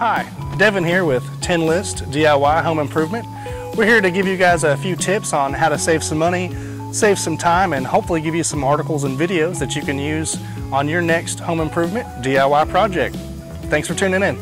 Hi, Devin here with TenList DIY Home Improvement. We're here to give you guys a few tips on how to save some money, save some time, and hopefully give you some articles and videos that you can use on your next home improvement DIY project. Thanks for tuning in.